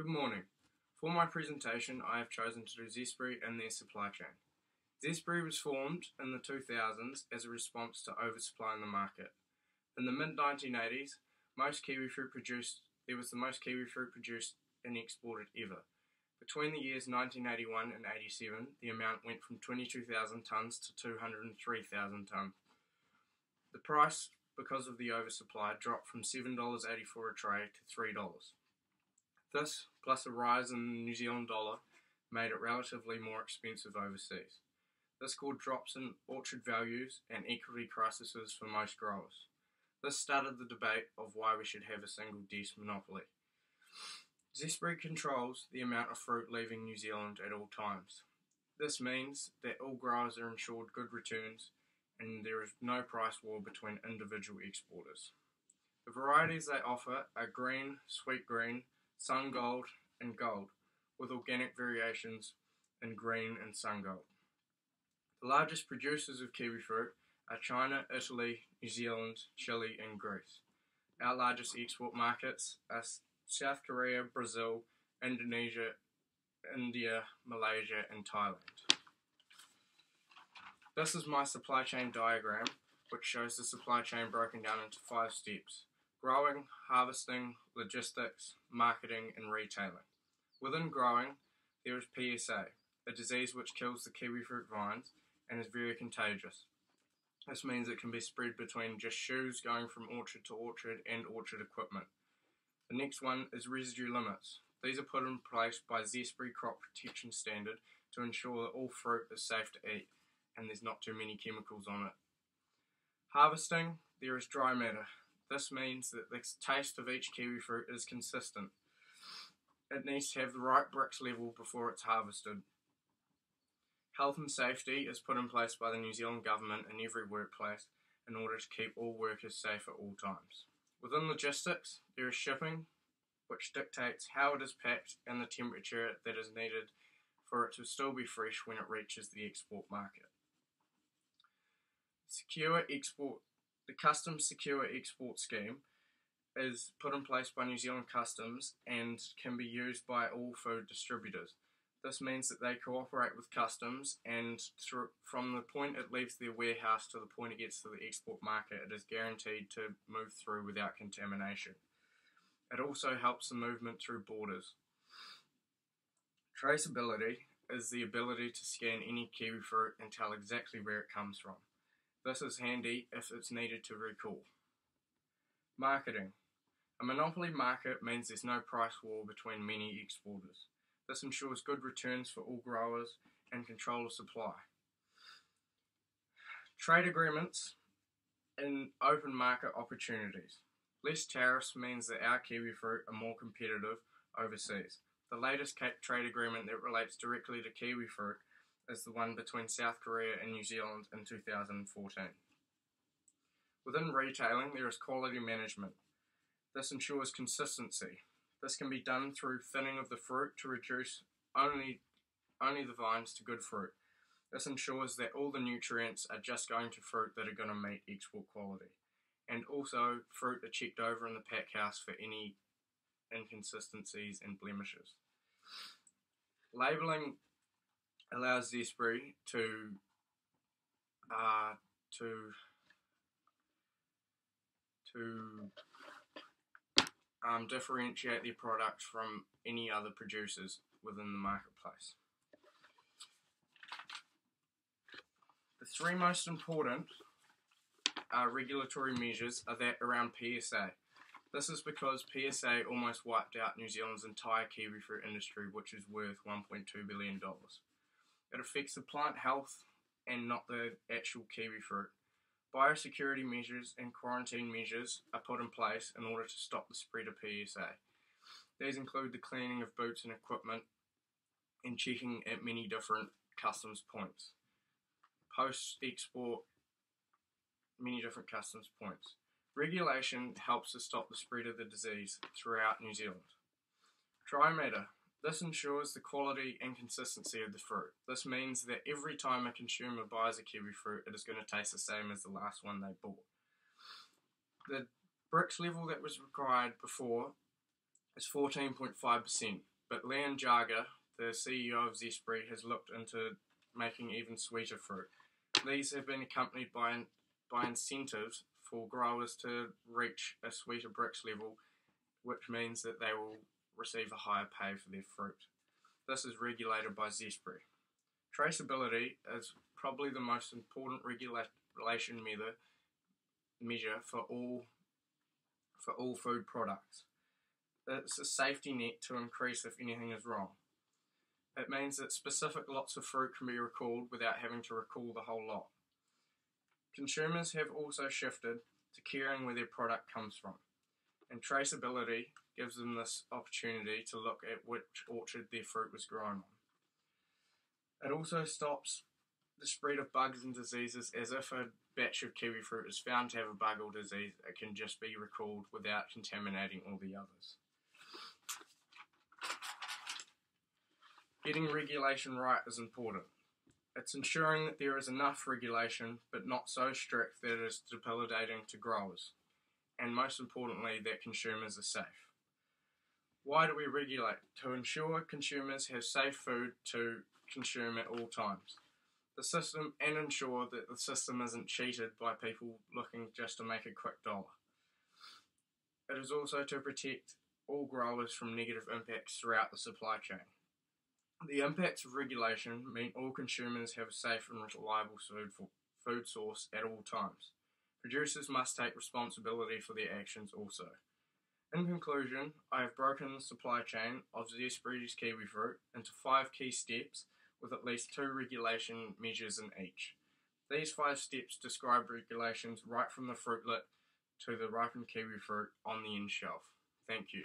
Good morning. For my presentation, I have chosen to do Zespri and their supply chain. Zespri was formed in the 2000s as a response to oversupply in the market. In the mid 1980s, most kiwi fruit produced there was the most kiwi fruit produced and exported ever. Between the years 1981 and 87, the amount went from 22,000 tonnes to 203,000 tonnes. The price, because of the oversupply, dropped from $7.84 a tray to $3. This, plus a rise in the New Zealand dollar, made it relatively more expensive overseas. This caused drops in orchard values and equity crises for most growers. This started the debate of why we should have a single desk monopoly. Zespri controls the amount of fruit leaving New Zealand at all times. This means that all growers are ensured good returns and there is no price war between individual exporters. The varieties they offer are green, sweet green, sun gold, and gold, with organic variations in green and sun gold. The largest producers of kiwi fruit are China, Italy, New Zealand, Chile, and Greece. Our largest export markets are South Korea, Brazil, Indonesia, India, Malaysia, and Thailand. This is my supply chain diagram, which shows the supply chain broken down into five steps growing, harvesting, logistics, marketing, and retailing. Within growing, there is PSA, a disease which kills the kiwi fruit vines and is very contagious. This means it can be spread between just shoes going from orchard to orchard and orchard equipment. The next one is residue limits. These are put in place by Zespri Crop Protection Standard to ensure that all fruit is safe to eat and there's not too many chemicals on it. Harvesting, there is dry matter. This means that the taste of each kiwi fruit is consistent. It needs to have the right Brix level before it's harvested. Health and safety is put in place by the New Zealand Government in every workplace in order to keep all workers safe at all times. Within logistics, there is shipping, which dictates how it is packed and the temperature that is needed for it to still be fresh when it reaches the export market. Secure export, the Customs Secure Export Scheme is put in place by New Zealand Customs and can be used by all food distributors. This means that they cooperate with customs, and through, from the point it leaves their warehouse to the point it gets to the export market, it is guaranteed to move through without contamination. It also helps the movement through borders. Traceability is the ability to scan any kiwi fruit and tell exactly where it comes from. This is handy if it's needed to recall. Marketing. A monopoly market means there's no price war between many exporters. This ensures good returns for all growers and control of supply. Trade agreements and open market opportunities. Less tariffs means that our kiwi fruit are more competitive overseas. The latest trade agreement that relates directly to kiwi fruit is the one between South Korea and New Zealand in 2014. Within retailing, there is quality management. This ensures consistency. This can be done through thinning of the fruit to reduce only, only the vines to good fruit. This ensures that all the nutrients are just going to fruit that are going to meet export quality. And also, fruit are checked over in the pack house for any inconsistencies and blemishes. Labelling allows Zespri to uh, to to um, differentiate their product from any other producers within the marketplace. The three most important uh, regulatory measures are that around PSA. This is because PSA almost wiped out New Zealand's entire kiwi fruit industry, which is worth $1.2 billion. It affects the plant health and not the actual kiwi fruit. Biosecurity measures and quarantine measures are put in place in order to stop the spread of PSA. These include the cleaning of boots and equipment and checking at many different customs points. Post export, many different customs points. Regulation helps to stop the spread of the disease throughout New Zealand. Dry matter. This ensures the quality and consistency of the fruit. This means that every time a consumer buys a kiwi fruit, it is going to taste the same as the last one they bought. The Brix level that was required before is 14.5%, but Lain Jager, the CEO of Zespri, has looked into making even sweeter fruit. These have been accompanied by, by incentives for growers to reach a sweeter Brix level, which means that they will receive a higher pay for their fruit. This is regulated by Zespri. Traceability is probably the most important regulation measure, for all for all food products. It's a safety net to increase if anything is wrong. It means that specific lots of fruit can be recalled without having to recall the whole lot. Consumers have also shifted to caring where their product comes from, and traceability gives them this opportunity to look at which orchard their fruit was grown on. It also stops the spread of bugs and diseases as if a batch of kiwi fruit is found to have a bug or disease, it can just be recalled without contaminating all the others. Getting regulation right is important. It's ensuring that there is enough regulation, but not so strict that it is debilitating to growers, and most importantly, that consumers are safe. Why do we regulate? To ensure consumers have safe food to consume at all times. The system and ensure that the system isn't cheated by people looking just to make a quick dollar. It is also to protect all growers from negative impacts throughout the supply chain. The impacts of regulation mean all consumers have a safe and reliable food source at all times. Producers must take responsibility for their actions also. In conclusion, I have broken the supply chain of Zespri's kiwi fruit into five key steps with at least two regulation measures in each. These five steps describe regulations right from the fruitlet to the ripened kiwi fruit on the end shelf. Thank you.